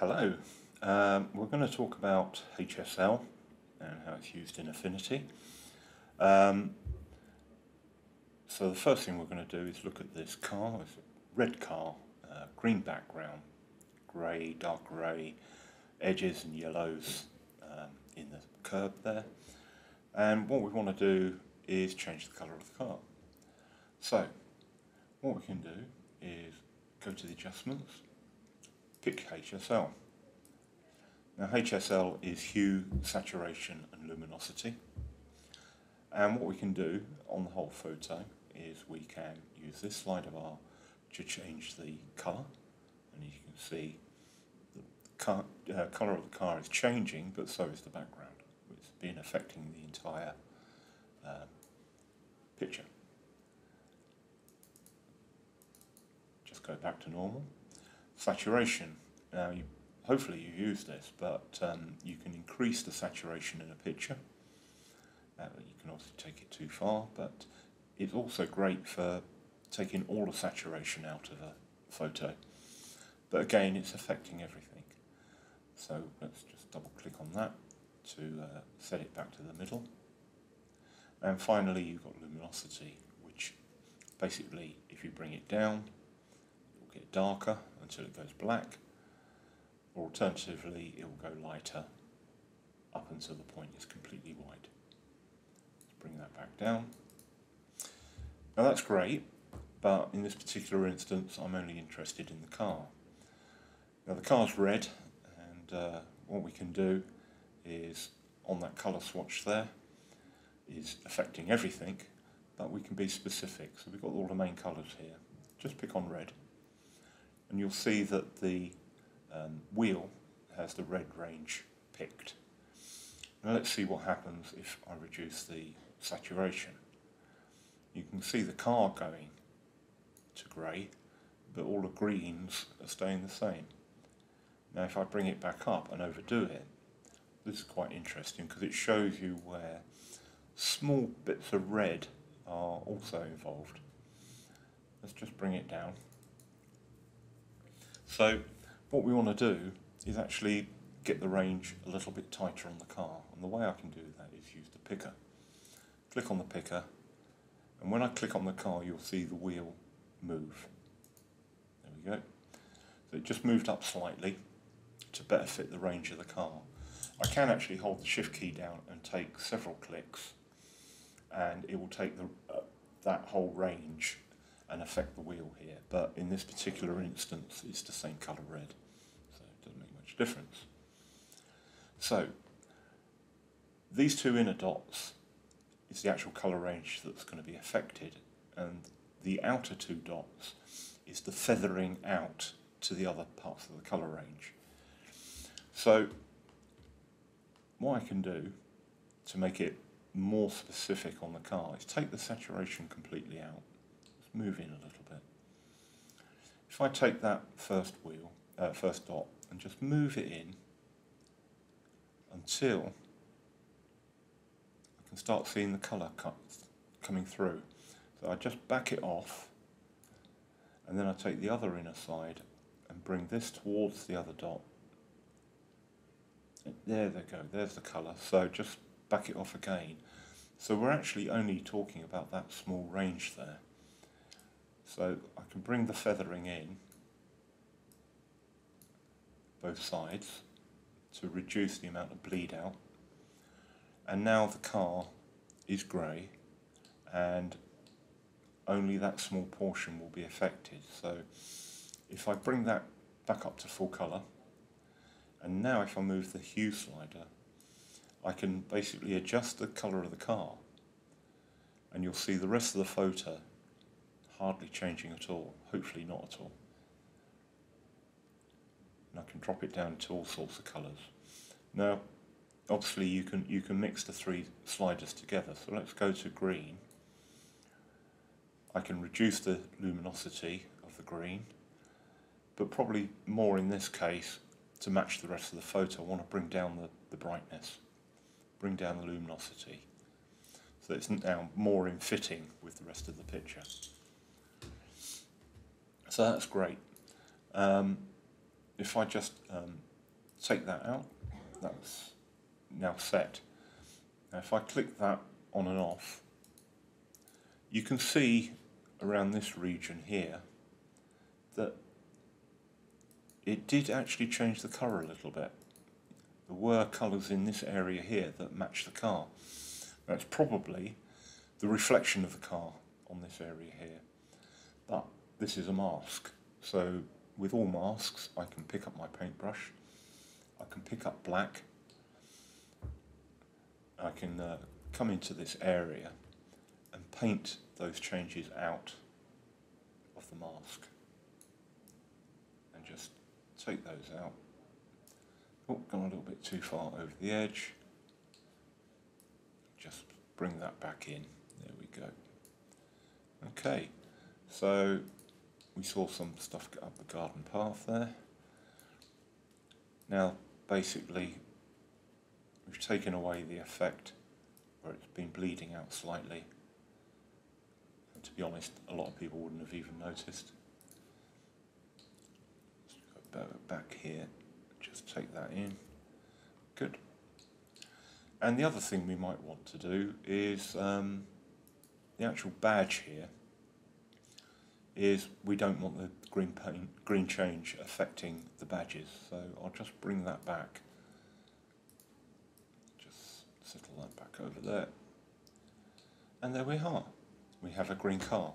Hello, um, we're going to talk about HSL and how it's used in Affinity. Um, so the first thing we're going to do is look at this car, it's a red car, uh, green background, grey, dark grey, edges and yellows um, in the curb there. And what we want to do is change the colour of the car. So what we can do is go to the adjustments, pick HSL. Now HSL is hue, saturation and luminosity. And what we can do on the whole photo is we can use this slider bar to change the colour. And you can see the car, uh, colour of the car is changing, but so is the background. It's been affecting the entire um, picture. Just go back to normal. Saturation. Now, you, hopefully you use this, but um, you can increase the saturation in a picture. Uh, you can also take it too far, but it's also great for taking all the saturation out of a photo. But again, it's affecting everything. So let's just double click on that to uh, set it back to the middle. And finally, you've got luminosity, which basically, if you bring it down, it will get darker until it goes black, or alternatively, it will go lighter up until the point is completely white. Let's bring that back down. Now that's great, but in this particular instance, I'm only interested in the car. Now the car's red, and uh, what we can do is on that colour swatch there, is affecting everything, but we can be specific. So we've got all the main colours here. Just pick on red. And you'll see that the um, wheel has the red range picked. Now let's see what happens if I reduce the saturation. You can see the car going to grey, but all the greens are staying the same. Now if I bring it back up and overdo it, this is quite interesting because it shows you where small bits of red are also involved. Let's just bring it down. So what we want to do is actually get the range a little bit tighter on the car and the way I can do that is use the picker. Click on the picker and when I click on the car you'll see the wheel move. There we go. So it just moved up slightly to better fit the range of the car. I can actually hold the shift key down and take several clicks and it will take the, uh, that whole range and affect the wheel here. But in this particular instance, it's the same colour red, so it doesn't make much difference. So, these two inner dots is the actual colour range that's going to be affected, and the outer two dots is the feathering out to the other parts of the colour range. So, what I can do to make it more specific on the car is take the saturation completely out. In a little bit. If I take that first wheel, uh, first dot, and just move it in until I can start seeing the colour coming through. So I just back it off and then I take the other inner side and bring this towards the other dot. There they go, there's the colour. So just back it off again. So we're actually only talking about that small range there. So I can bring the feathering in both sides to reduce the amount of bleed out. And now the car is grey and only that small portion will be affected. So if I bring that back up to full colour, and now if I move the hue slider I can basically adjust the colour of the car and you'll see the rest of the photo hardly changing at all, hopefully not at all. And I can drop it down to all sorts of colours. Now, obviously you can, you can mix the three sliders together, so let's go to green. I can reduce the luminosity of the green, but probably more in this case to match the rest of the photo, I want to bring down the, the brightness bring down the luminosity so it's now more in fitting with the rest of the picture. So that's great. Um, if I just um, take that out. That's now set. Now if I click that on and off, you can see around this region here that it did actually change the colour a little bit. There were colours in this area here that match the car. That's probably the reflection of the car on this area here. This is a mask. So with all masks, I can pick up my paintbrush, I can pick up black, I can uh, come into this area and paint those changes out of the mask and just take those out. Oh, gone a little bit too far over the edge. Just bring that back in. There we go. Okay, so we saw some stuff up the garden path there. Now, basically, we've taken away the effect where it's been bleeding out slightly. And to be honest, a lot of people wouldn't have even noticed. Go back here, just take that in. Good. And the other thing we might want to do is um, the actual badge here is we don't want the green paint, green change affecting the badges. So I'll just bring that back. Just settle that back over there. And there we are. We have a green car.